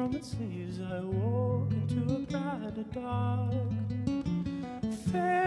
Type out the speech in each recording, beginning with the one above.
from its leaves I walk into a brighter dark. Fair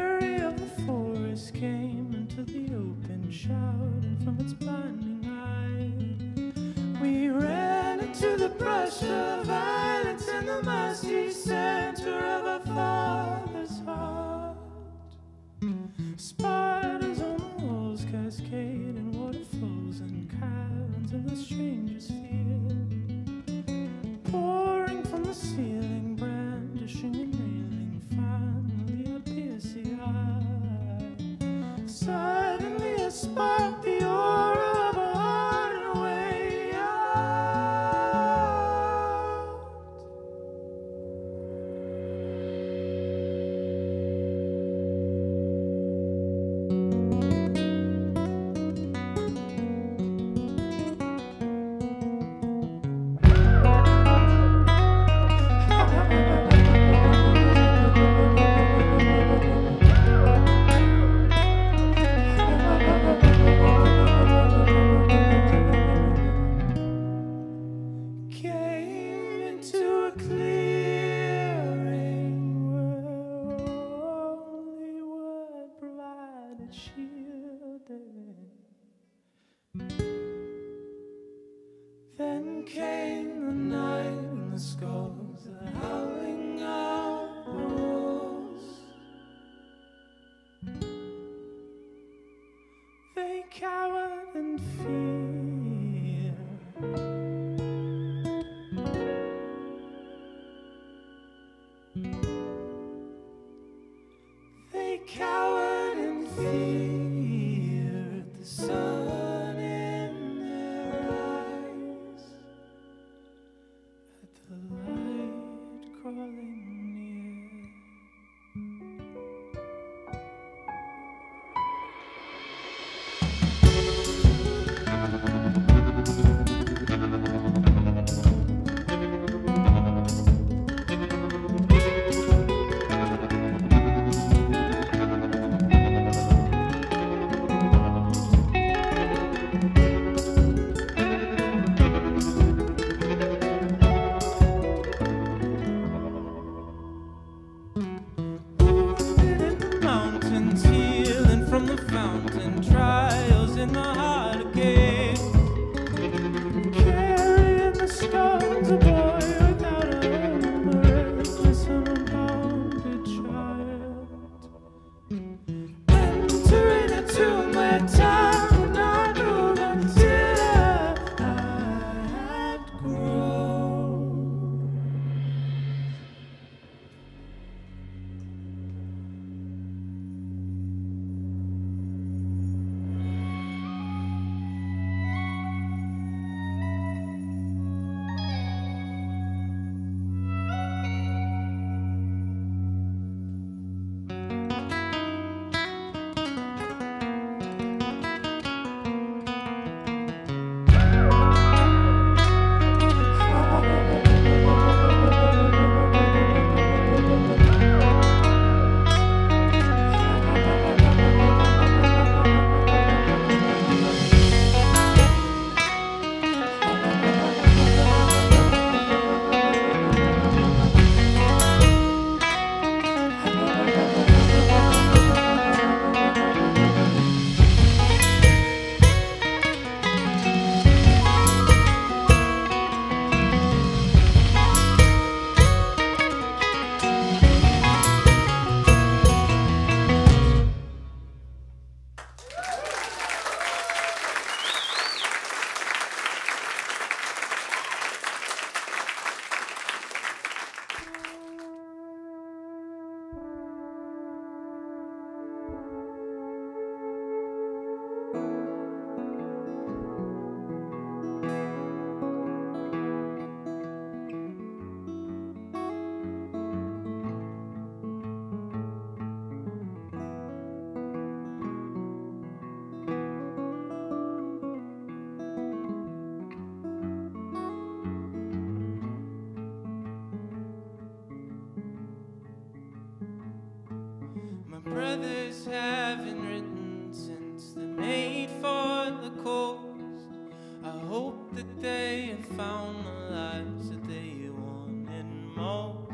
day and found the lives that they wanted most.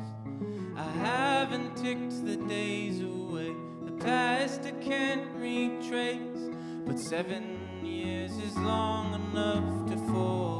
I haven't ticked the days away, the past I can't retrace, but seven years is long enough to fall.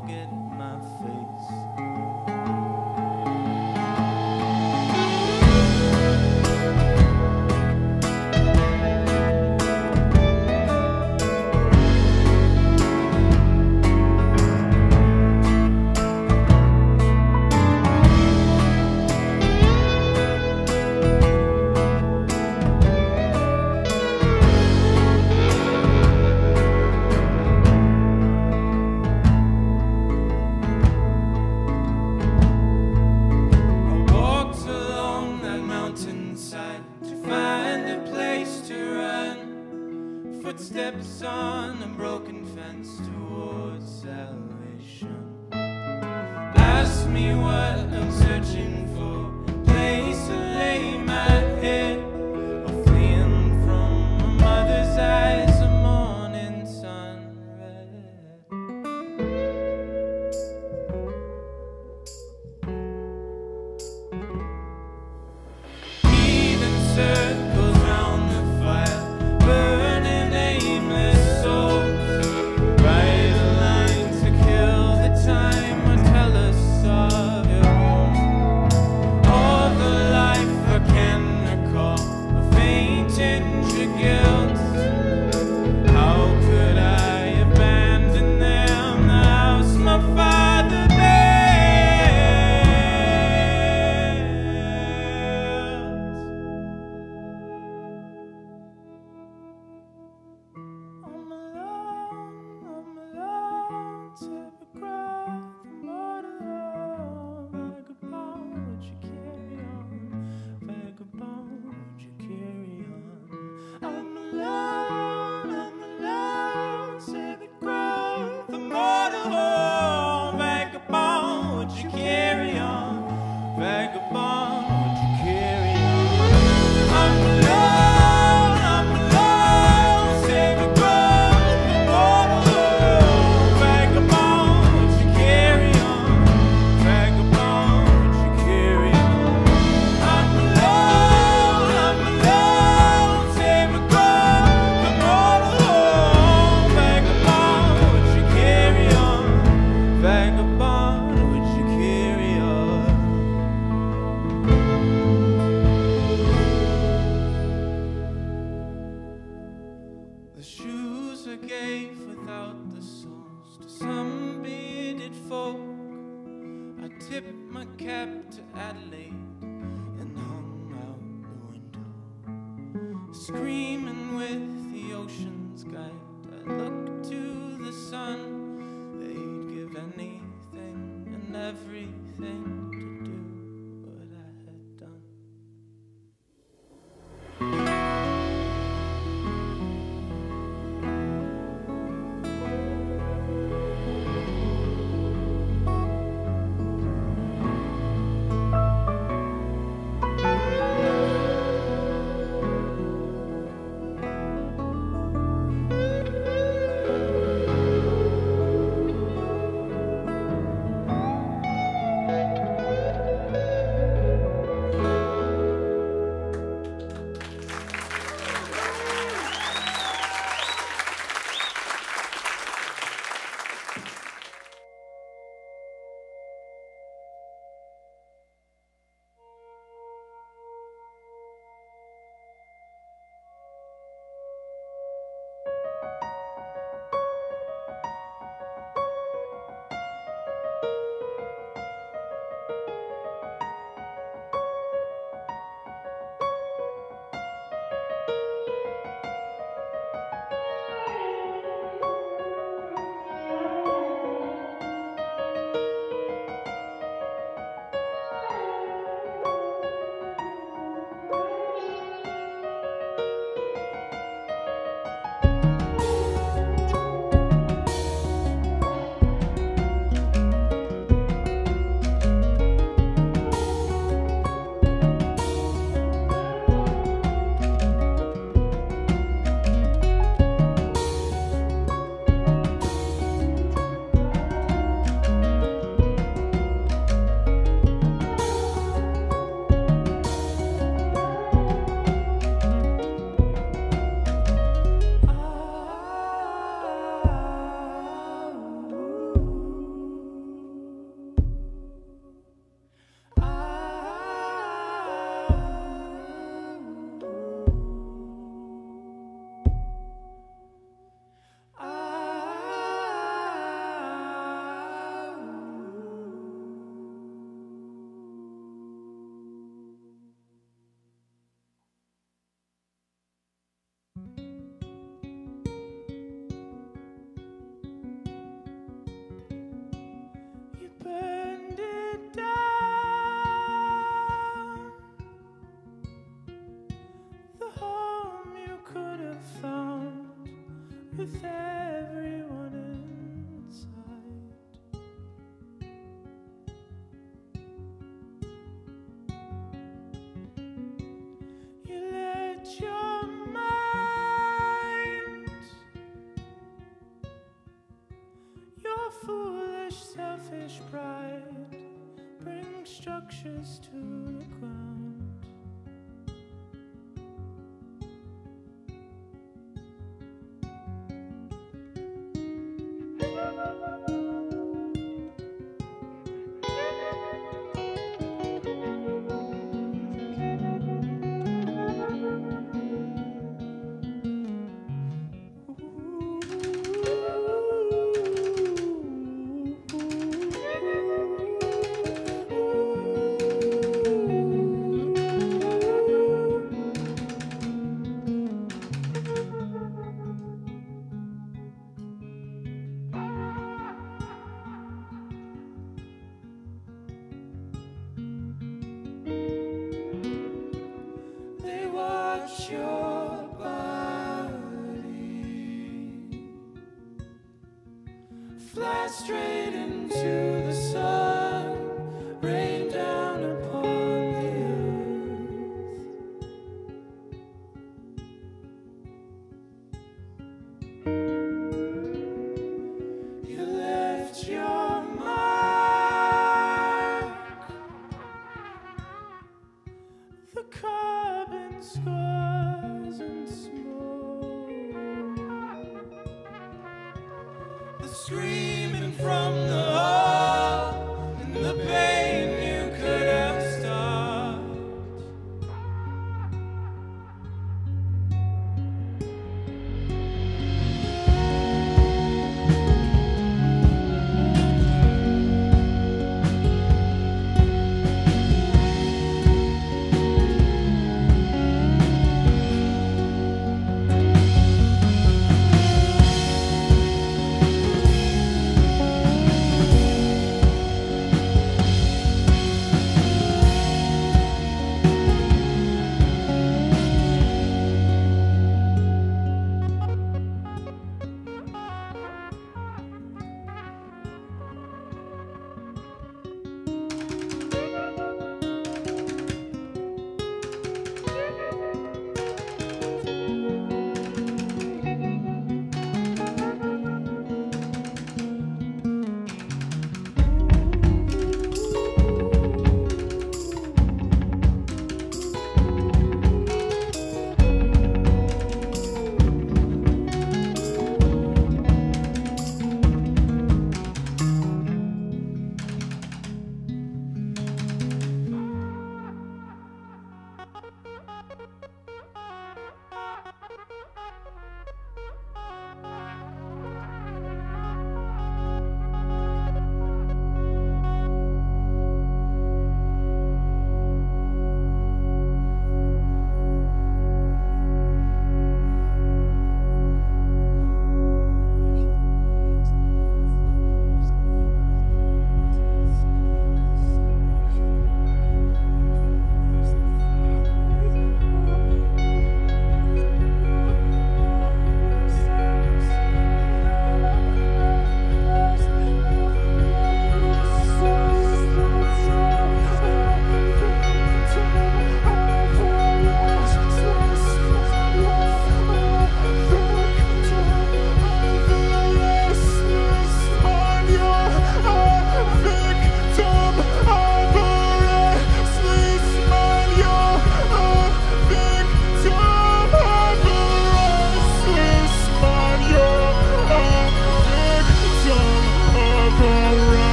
Structures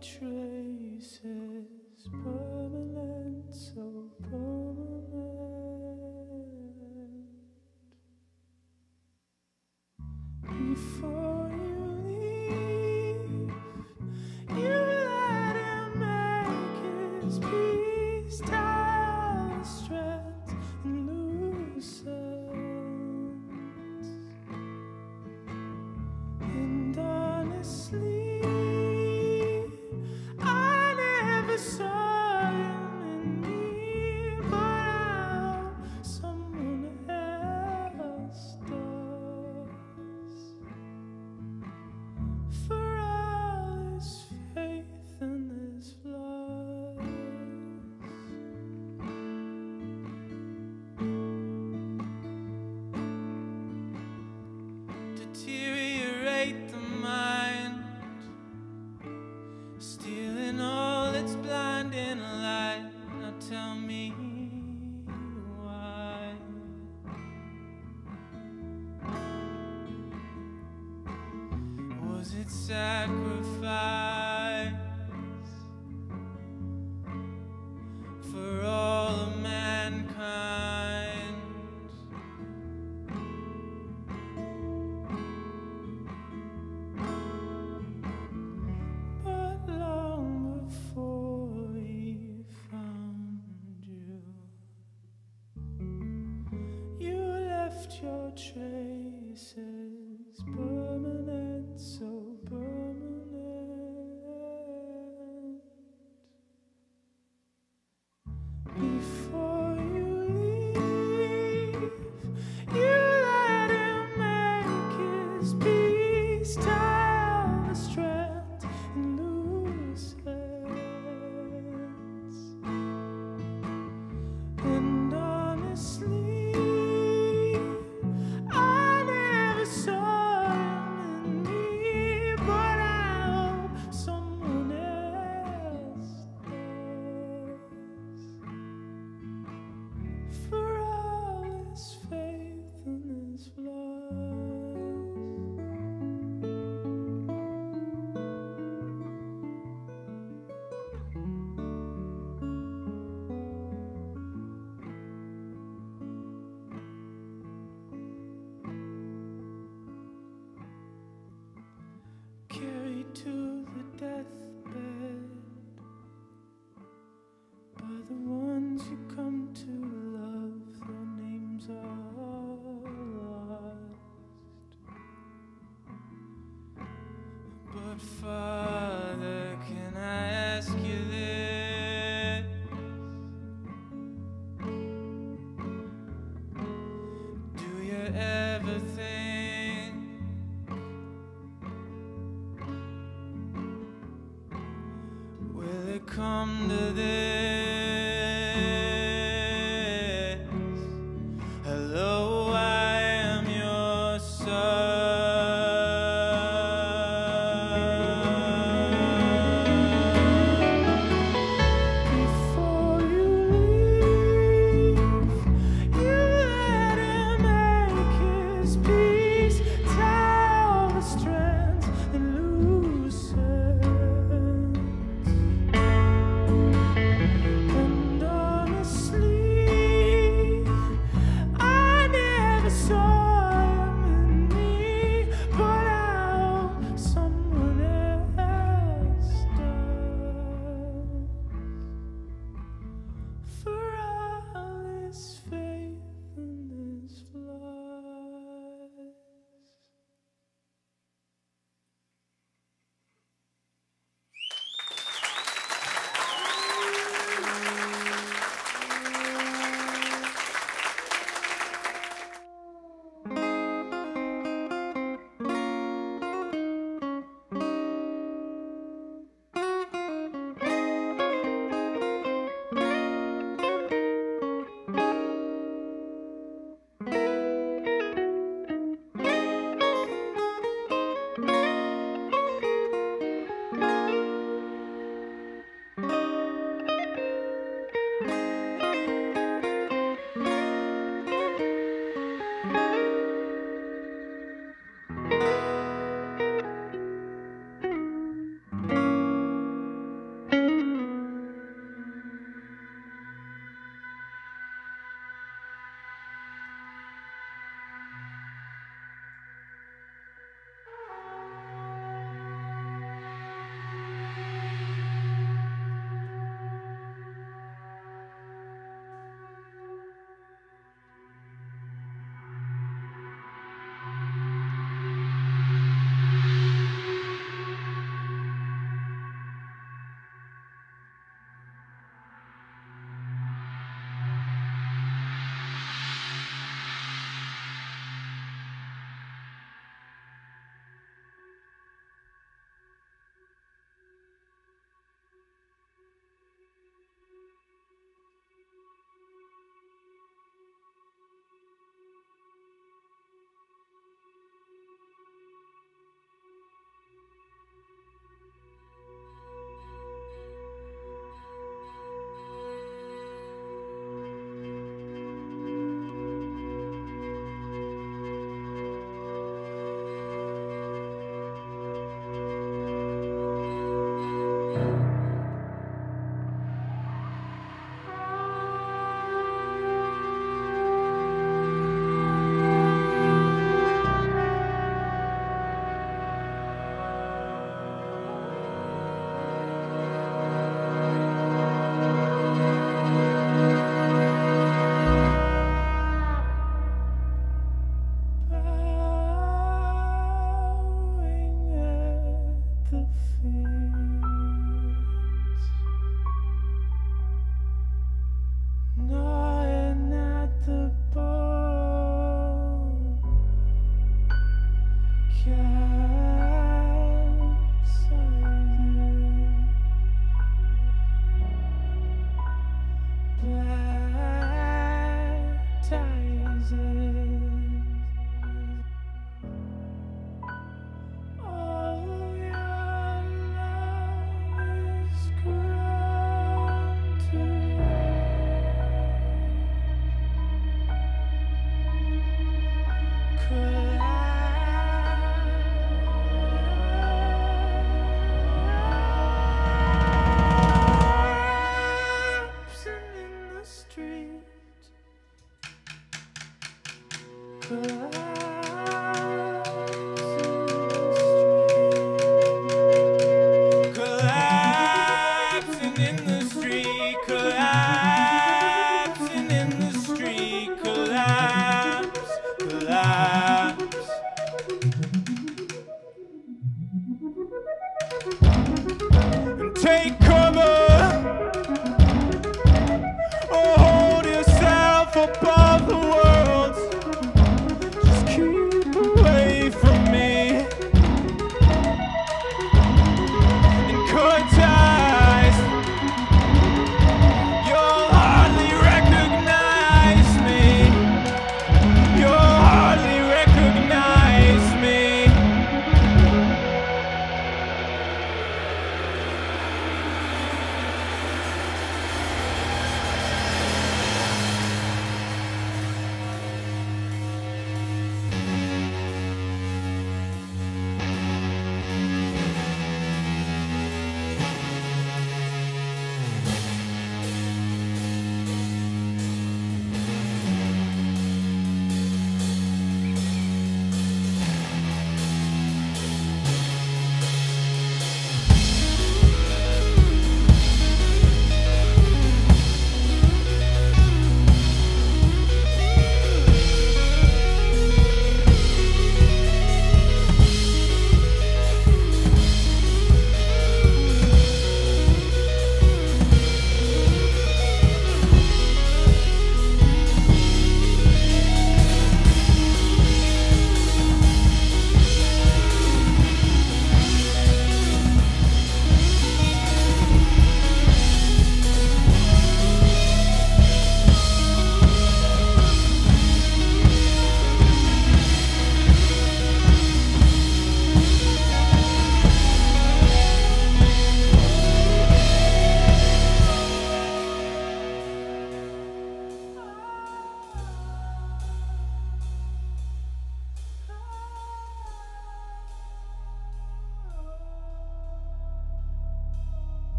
left But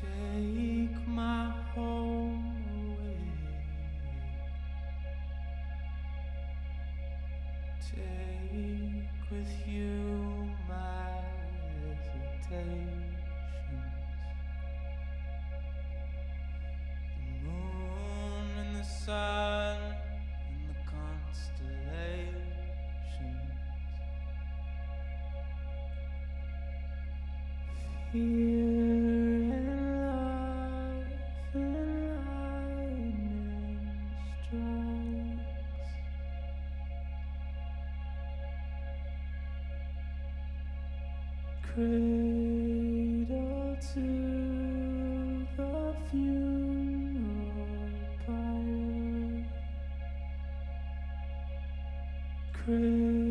Take Cradle